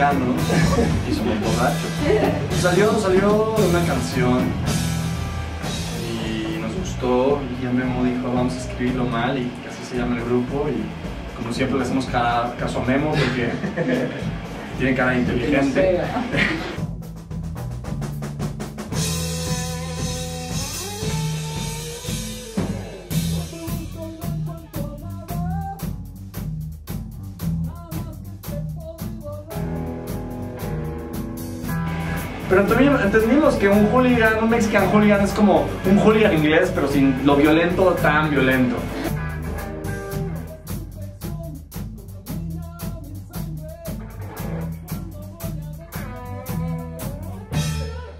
y somos borrachos. Salió, salió una canción y nos gustó y ya Memo dijo vamos a escribirlo mal y así se llama el grupo y como siempre le hacemos caso a Memo porque tiene cara inteligente. Pero también entendimos que un hooligan, un mexican hooligan es como un hooligan inglés, pero sin lo violento tan violento.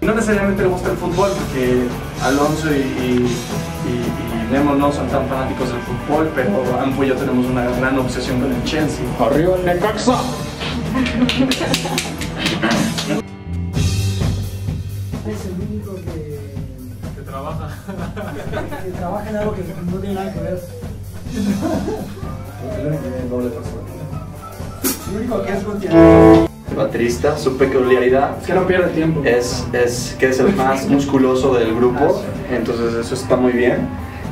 No necesariamente le gusta el fútbol, porque Alonso y, y, y- y Memo no son tan fanáticos del fútbol, pero Ampo y yo tenemos una gran obsesión con el Chelsea. ¡Arriba el Necaxa! Que trabaja. que trabaja en algo que no tiene nada que ver. El único que es baterista, su peculiaridad Es que no pierde tiempo. es, es que es el más musculoso del grupo, entonces eso está muy bien.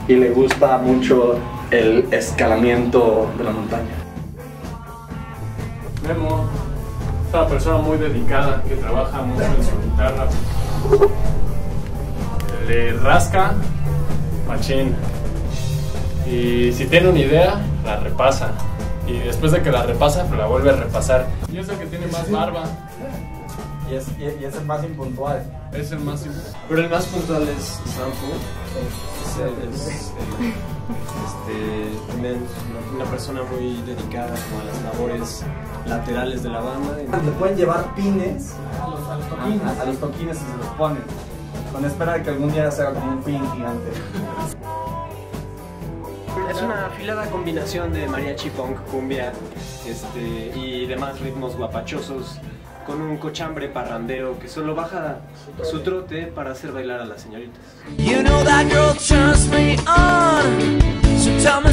Y le gusta mucho el escalamiento de la montaña. Memo es una persona muy dedicada que trabaja mucho en su guitarra. Le rasca machín. Y si tiene una idea, la repasa. Y después de que la repasa, pues la vuelve a repasar. Y es el que tiene más barba. Y es, y, es el más impuntual. Es el más... Pero el más puntual es Sampo. Es, es, eh, este, también una, persona muy dedicada como a las labores laterales de la banda. Le pueden llevar pines A los, a los toquines. a- a los toquines y se los ponen. Con espera de que algún día se haga como un pin gigante. Es una afilada combinación de mariachi, punk, cumbia este, y demás ritmos guapachosos con un cochambre parrandero que solo baja su trote para hacer bailar a las señoritas. You know that girl turns me on. So tell me